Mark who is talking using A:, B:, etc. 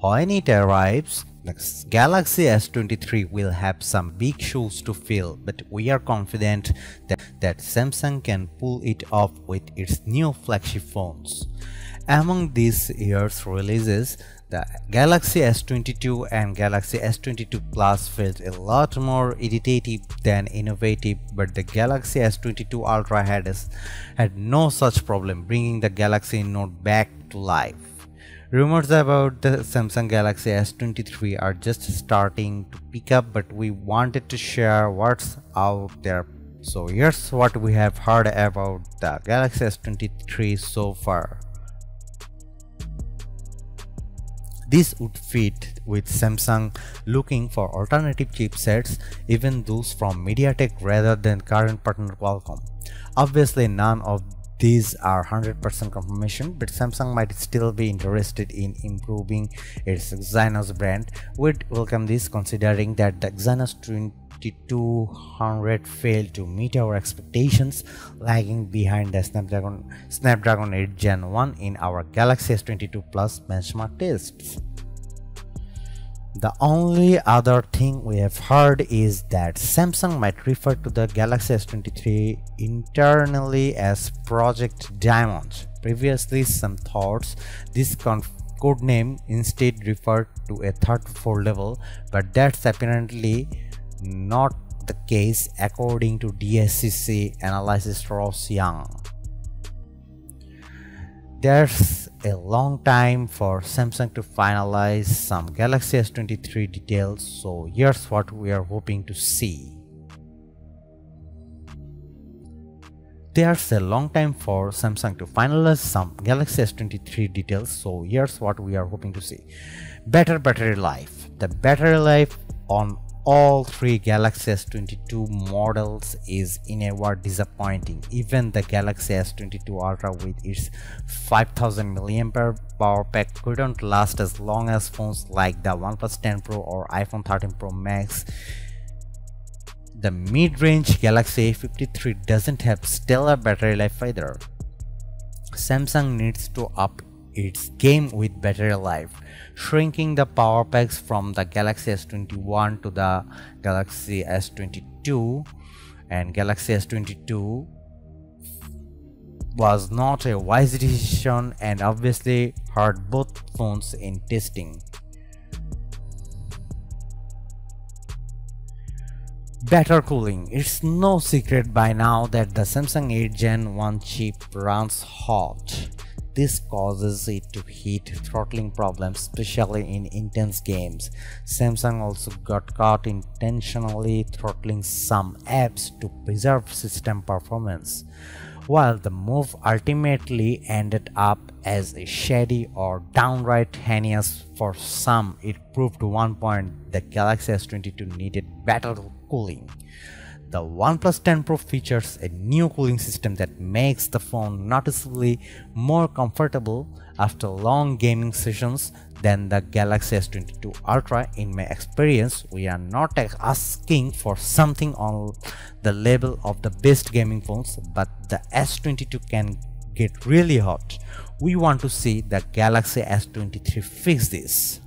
A: When it arrives, the Galaxy S23 will have some big shoes to fill, but we are confident that, that Samsung can pull it off with its new flagship phones. Among this year's releases, the Galaxy S22 and Galaxy S22 Plus felt a lot more irritative than innovative but the Galaxy S22 Ultra had, had no such problem bringing the Galaxy Note back to life. Rumors about the Samsung Galaxy S23 are just starting to pick up but we wanted to share what's out there. So here's what we have heard about the Galaxy S23 so far. This would fit with Samsung looking for alternative chipsets, even those from MediaTek rather than current partner Qualcomm. Obviously, none of these are 100% confirmation, but Samsung might still be interested in improving its Exynos brand. We'd welcome this considering that the Exynos 2200 failed to meet our expectations, lagging behind the Snapdragon, Snapdragon 8 Gen 1 in our Galaxy S22 Plus benchmark tests. The only other thing we have heard is that Samsung might refer to the Galaxy S23 internally as Project Diamond. Previously, some thoughts this code name instead referred to a third foldable, but that's apparently not the case according to DSCC analysis Ross Young. There's a long time for Samsung to finalize some Galaxy S23 details, so here's what we are hoping to see. There's a long time for Samsung to finalize some Galaxy S23 details, so here's what we are hoping to see. Better battery life. The battery life on all three Galaxy S22 models is in a word disappointing. Even the Galaxy S22 Ultra with its 5000 mAh power pack couldn't last as long as phones like the OnePlus 10 Pro or iPhone 13 Pro Max. The mid-range Galaxy A53 doesn't have stellar battery life either. Samsung needs to up its game with battery life shrinking the power packs from the Galaxy S21 to the Galaxy S22 and Galaxy S22 was not a wise decision and obviously hurt both phones in testing. Better cooling. It's no secret by now that the Samsung 8 Gen 1 chip runs hot this causes it to heat throttling problems especially in intense games. Samsung also got caught intentionally throttling some apps to preserve system performance. While the move ultimately ended up as a shady or downright heinous for some, it proved one point the Galaxy S22 needed better cooling. The OnePlus 10 Pro features a new cooling system that makes the phone noticeably more comfortable after long gaming sessions than the Galaxy S22 Ultra. In my experience, we are not asking for something on the level of the best gaming phones, but the S22 can get really hot. We want to see the Galaxy S23 fix this.